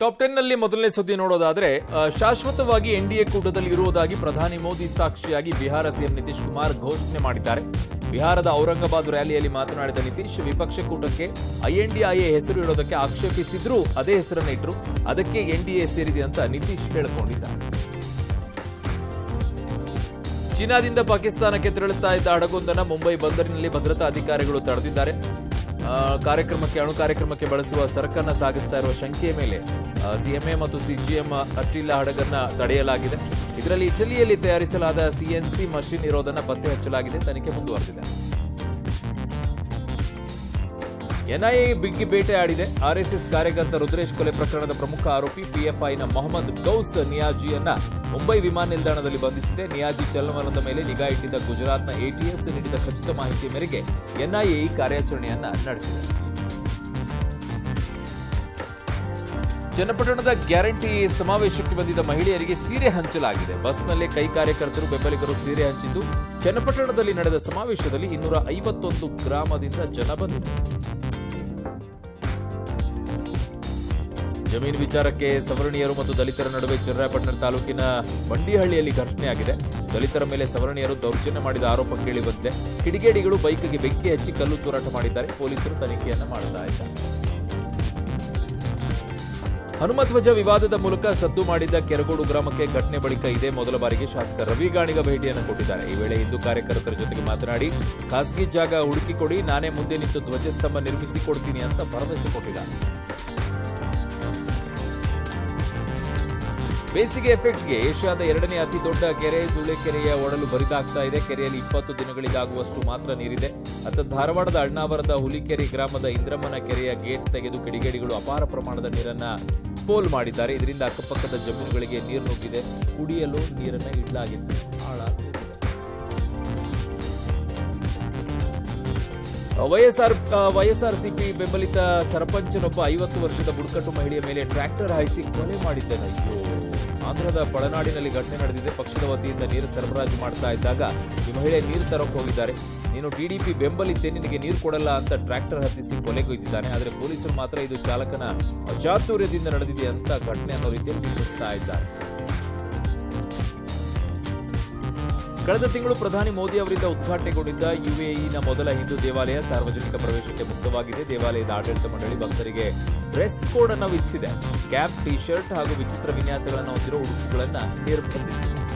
Top ಟೆನ್ನಲ್ಲಿ ಮೊದಲನೇ ಸುದ್ದಿ ನೋಡೋದಾದ್ರೆ ಶಾಶ್ವತವಾಗಿ ಎನ್ಡಿಎ ಕೂಟದಲ್ಲಿ ಇರುವುದಾಗಿ ಪ್ರಧಾನಿ ಮೋದಿ ಸಾಕ್ಷಿಯಾಗಿ ಬಿಹಾರ ಸಿಎಂ ನಿತೀಶ್ ಕುಮಾರ್ ಘೋಷಣೆ ಮಾಡಿದ್ದಾರೆ. ಬಿಹಾರದ ಔರಂಗಾಬಾದ್ ರ್ಯಾಲಿಯಲ್ಲಿ ಮಾತನಾಡಿದ ನಿತೀಶ್, ವಿಪಕ್ಷ ಕೂಟಕ್ಕೆ ಐಎನ್ಡಿಐಎ ಹೆಸರು ಇಡೋದಕ್ಕೆ ಆಕ್ಷೇಪಿಸಿದ್ರೂ ಅದೇ ಹೆಸರನ್ನ ಇಟ್ರು. ಅದಕ್ಕೆ ಎನ್ಡಿಎ ಸೇರಿದೆ ಅಂತ ನಿತೀಶ್ ಹೇಳಿಕೊಂಡಿದ್ದಾರೆ. ಚೀನಾದಿಂದ ಪಾಕಿಸ್ತಾನಕ್ಕೆ ತೆರಳುತ್ತಾ ಇದ್ದ ಹಡಗೊಂದನ್ನು ಮುಂಬೈ ಬಂದರಿನಲ್ಲಿ ಭದ್ರತಾ ಅಧಿಕಾರಿಗಳು ತಡೆದಿದ್ದಾರೆ. ಕಾರ್ಯಕ್ರಮಕ್ಕೆ, ಅಣು ಕಾರ್ಯಕ್ರಮಕ್ಕೆ ಬಳಸುವ ಸರಕನ್ನ ಸಾಗಿಸ್ತಾ ಇರುವ ಶಂಕೆಯ ಮೇಲೆ ಸಿಎಂಎ ಮತ್ತು ಸಿಜಿಎಂ ಅಟ್ಟಿಲ್ಲ ಹಡಗನ್ನ ತಡೆಯಲಾಗಿದೆ. ಇದರಲ್ಲಿ ಇಟಲಿಯಲ್ಲಿ ತಯಾರಿಸಲಾದ ಸಿಎನ್ಸಿ ಮಷಿನ್ ಇರೋದನ್ನ ಪತ್ತೆ ಹಚ್ಚಲಾಗಿದೆ. ತನಿಖೆ ಮುಂದುವರೆದಿದೆ. ಎನ್ಐಎ ಬಿಗ್ಗಿ ಬೇಟೆ ಆಡಿದೆ. ಆರ್ಎಸ್ಎಸ್ ಕಾರ್ಯಕರ್ತ ರುದ್ರೇಶ್ ಕೊಲೆ ಪ್ರಕರಣದ ಪ್ರಮುಖ ಆರೋಪಿ ಪಿಎಫ್ಐನ ಮೊಹಮ್ಮದ್ ಗೌಸ್ ನಿಯಾಜಿಯನ್ನ ಮುಂಬೈ ವಿಮಾನ ನಿಲ್ದಾಣದಲ್ಲಿ ಬಂಧಿಸಿದೆ. ನಿಯಾಜಿ ಚಲನವಲನದ ಮೇಲೆ ನಿಗಾ ಇಟ್ಟಿದ್ದ ಗುಜರಾತ್ನ ಎಟಿಎಸ್ ನೀಡಿದ ಖಚಿತ ಮಾಹಿತಿ ಮೇರೆಗೆ ಎನ್ಐಎ ಈ ಕಾರ್ಯಾಚರಣೆಯನ್ನ ನಡೆಸಿದೆ. ಚನ್ನಪಟ್ಟಣದ ಗ್ಯಾರಂಟಿ ಸಮಾವೇಶಕ್ಕೆ ಬಂದಿದ್ದ ಮಹಿಳೆಯರಿಗೆ ಸೀರೆ ಹಂಚಲಾಗಿದೆ. ಬಸ್ನಲ್ಲೇ ಕೈ ಕಾರ್ಯಕರ್ತರು, ಬೆಂಬಲಿಗರು ಸೀರೆ ಹಂಚಿದ್ದು ಚನ್ನಪಟ್ಟಣದಲ್ಲಿ ನಡೆದ ಸಮಾವೇಶದಲ್ಲಿ ಇನ್ನೂರ ಐವತ್ತೊಂದು ಗ್ರಾಮದಿಂದ ಜನ ಬಂದಿದ್ದರು ಜಮೀನು ವಿಚಾರಕ್ಕೆ ಸವರ್ಣೀಯರು ಮತ್ತು ದಲಿತರ ನಡುವೆ ಚನ್ನರಾಯಪಟ್ಟಣ ತಾಲೂಕಿನ ಬಂಡಿಹಳ್ಳಿಯಲ್ಲಿ ಘರ್ಷಣೆಯಾಗಿದೆ ದಲಿತರ ಮೇಲೆ ಸವರ್ಣೀಯರು ದೌರ್ಜನ್ಯ ಮಾಡಿದ ಆರೋಪ ಕೇಳಿ ಬಂದಿದೆ ಕಿಡಿಗೇಡಿಗಳು ಬೈಕ್ಗೆ ಬೆಂಕಿ ಹಚ್ಚಿ ಕಲ್ಲು ತೂರಾಟ ಮಾಡಿದ್ದಾರೆ. ಪೊಲೀಸರು ತನಿಖೆಯನ್ನು ಮಾಡ್ತಾ ಇದ್ದಾರೆ. ಹನುಮಧ್ವಜ ವಿವಾದದ ಮೂಲಕ ಸದ್ದು ಮಾಡಿದ್ದ ಕೆರಗೋಡು ಗ್ರಾಮಕ್ಕೆ ಘಟನೆ ಬಳಿಕ ಇದೇ ಮೊದಲ ಬಾರಿಗೆ ಶಾಸಕ ರವಿ ಗಾಣಿಗ ಭೇಟಿಯನ್ನು ಕೊಟ್ಟಿದ್ದಾರೆ. ಈ ವೇಳೆ ಹಿಂದೂ ಕಾರ್ಯಕರ್ತರ ಜೊತೆಗೆ ಮಾತನಾಡಿ, ಖಾಸಗಿ ಜಾಗ ಹುಡುಕಿಕೊಡಿ ನಾನೇ ಮುಂದೆ ನಿಂತು ಧ್ವಜಸ್ತಂಭ ನಿರ್ಮಿಸಿ ಕೊಡ್ತೀನಿ ಅಂತ ಭರವಸೆ ಕೊಟ್ಟಿದ್ದಾರೆ. ಬೇಸಿಗೆ ಎಫೆಕ್ಟ್ಗೆ ಏಷ್ಯಾದ ಎರಡನೇ ಅತಿ ದೊಡ್ಡ ಕೆರೆ ಸೂಳೆಕೆರೆಯ ಒಡಲು ಬರಿದಾಗ್ತಾ ಇದೆ. ಕೆರೆಯಲ್ಲಿ ಇಪ್ಪತ್ತು ದಿನಗಳಿಗಾಗುವಷ್ಟು ಮಾತ್ರ ನೀರಿದೆ. ಅತ್ತ ಧಾರವಾಡದ ಅಣ್ಣಾವರದ ಹುಲಿಕೆರೆ ಗ್ರಾಮದ ಇಂದ್ರಮ್ಮನ ಕೆರೆಯ ಗೇಟ್ ತೆಗೆದು ಕಿಡಿಗೇಡಿಗಳು ಅಪಾರ ಪ್ರಮಾಣದ ನೀರನ್ನ ಪೋಲ್ ಮಾಡಿದ್ದಾರೆ. ಇದರಿಂದ ಅಕ್ಕಪಕ್ಕದ ಜಮೀನುಗಳಿಗೆ ನೀರು ನುಗ್ಗಿದೆ. ಕುಡಿಯಲು ನೀರನ್ನ ಇಡಲಾಗಿತ್ತು. ಆಳ ವೈಎಸ್ಆರ್ ವೈಎಸ್ಆರ್ಸಿಪಿ ಬೆಂಬಲಿತ ಸರಪಂಚನೊಬ್ಬ ಐವತ್ತು ವರ್ಷದ ಬುಡಕಟ್ಟು ಮಹಿಳೆಯ ಮೇಲೆ ಟ್ರ್ಯಾಕ್ಟರ್ ಹಾಯಿಸಿ ಕೊಲೆ ಮಾಡಿದ್ದೇನೆ. ಆಂಧ್ರದ ಪಳನಾಡಿನಲ್ಲಿ ಘಟನೆ ನಡೆದಿದೆ. ಪಕ್ಷದ ವತಿಯಿಂದ ನೀರು ಸರಬರಾಜು ಮಾಡ್ತಾ ಇದ್ದಾಗ ಈ ಮಹಿಳೆ ನೀರು ತರಕ್ಕೆ ಹೋಗಿದ್ದಾರೆ. ನೀನು ಟಿಡಿಪಿ ಬೆಂಬಲಿದ್ದೆ ನಿನಗೆ ನೀರು ಕೊಡಲ್ಲ ಅಂತ ಟ್ರ್ಯಾಕ್ಟರ್ ಹತ್ತಿಸಿ ಕೊಲೆಗೊಯ್ದಿದ್ದಾನೆ ಆದರೆ ಪೊಲೀಸರು ಮಾತ್ರ ಇದು ಚಾಲಕನ ಅಚಾತುರ್ಯದಿಂದ ನಡೆದಿದೆ ಅಂತ ಘಟನೆ ಅನ್ನೋ ರೀತಿಯಲ್ಲಿ ಬಿಂಬಿಸ್ತಾ ಇದ್ದಾರೆ. ಕಳೆದ ತಿಂಗಳು ಪ್ರಧಾನಿ ಮೋದಿ ಅವರಿಂದ ಉದ್ಘಾಟನೆಗೊಂಡಿದ್ದ ಯುಎಇನ ಮೊದಲ ಹಿಂದೂ ದೇವಾಲಯ ಸಾರ್ವಜನಿಕ ಪ್ರವೇಶಕ್ಕೆ ಮುಕ್ತವಾಗಿದೆ. ದೇವಾಲಯದ ಆಡಳಿತ ಮಂಡಳಿ ಭಕ್ತರಿಗೆ ಡ್ರೆಸ್ ಕೋಡ್ ಅನ್ನು ವಿಧಿಸಿದೆ. ಕ್ಯಾಪ್ ಟಿ ಶರ್ಟ್ ಹಾಗೂ ವಿಚಿತ್ರ ವಿನ್ಯಾಸಗಳನ್ನು ಹೊಂದಿರುವ ಉಡುಪುಗಳನ್ನು ನಿರ್ಬಂಧಿಸಿದೆ.